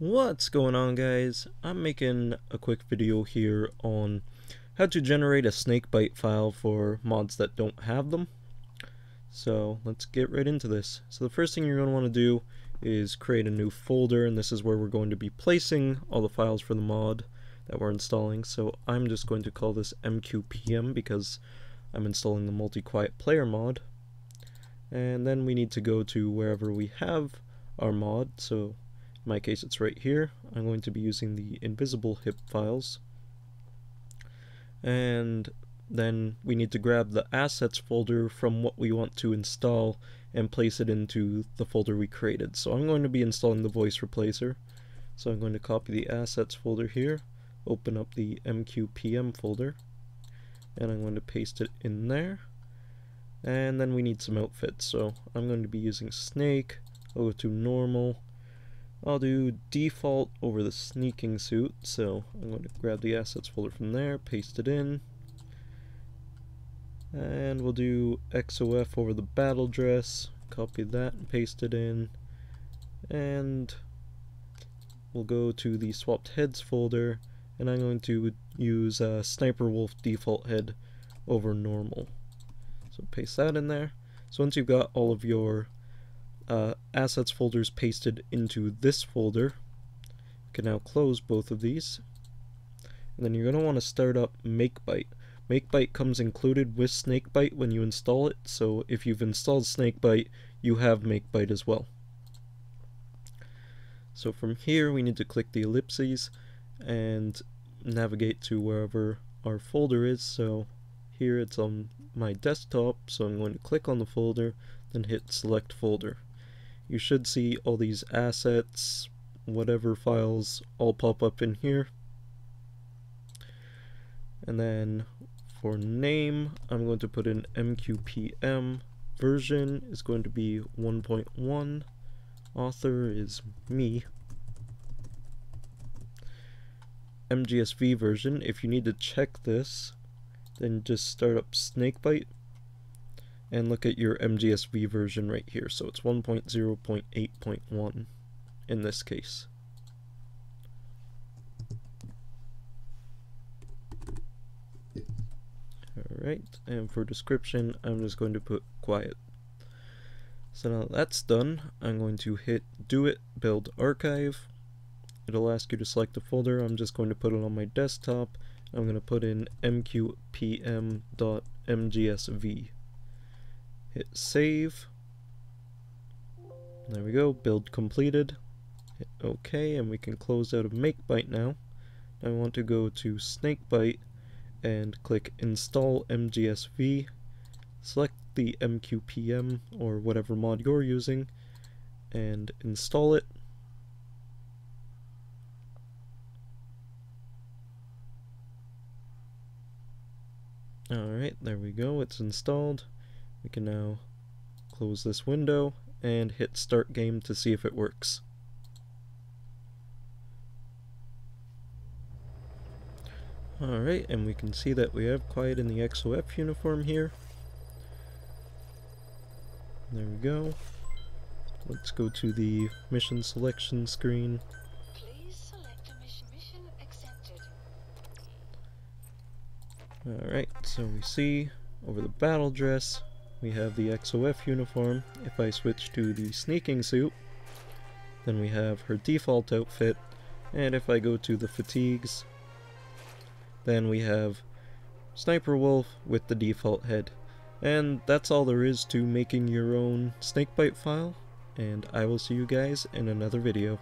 What's going on guys? I'm making a quick video here on how to generate a snakebite file for mods that don't have them. So let's get right into this. So the first thing you're going to want to do is create a new folder and this is where we're going to be placing all the files for the mod that we're installing. So I'm just going to call this MQPM because I'm installing the multi-quiet player mod. And then we need to go to wherever we have our mod. So in my case it's right here. I'm going to be using the invisible hip files. And then we need to grab the assets folder from what we want to install and place it into the folder we created. So I'm going to be installing the voice replacer. So I'm going to copy the assets folder here, open up the MQPM folder, and I'm going to paste it in there. And then we need some outfits. So I'm going to be using snake, I'll go to normal, I'll do default over the sneaking suit, so I'm going to grab the assets folder from there, paste it in, and we'll do XOF over the battle dress, copy that and paste it in, and we'll go to the swapped heads folder, and I'm going to use uh, Sniper Wolf default head over normal. So paste that in there. So once you've got all of your uh, assets folders pasted into this folder. You can now close both of these. And then you're going to want to start up MakeBite. MakeBite comes included with Snakebite when you install it, so if you've installed Snakebite, you have MakeBite as well. So from here we need to click the ellipses and navigate to wherever our folder is. So here it's on my desktop, so I'm going to click on the folder, then hit select folder you should see all these assets, whatever files all pop up in here. And then for name, I'm going to put in MQPM. Version is going to be 1.1. Author is me. MGSV version, if you need to check this, then just start up Snakebite and look at your MGSV version right here. So it's 1.0.8.1 in this case. Alright, and for description, I'm just going to put quiet. So now that's done, I'm going to hit do it build archive. It'll ask you to select a folder. I'm just going to put it on my desktop. I'm going to put in mqpm.mgsv hit save. There we go, build completed. Hit OK, and we can close out of MakeBite now. I want to go to Snakebite and click Install MGSV. Select the MQPM or whatever mod you're using and install it. Alright, there we go, it's installed. We can now close this window and hit start game to see if it works. Alright, and we can see that we have quiet in the XOF uniform here. There we go. Let's go to the mission selection screen. Alright, so we see over the battle dress we have the XOF uniform. If I switch to the sneaking suit, then we have her default outfit, and if I go to the fatigues, then we have Sniper Wolf with the default head. And that's all there is to making your own snakebite file, and I will see you guys in another video.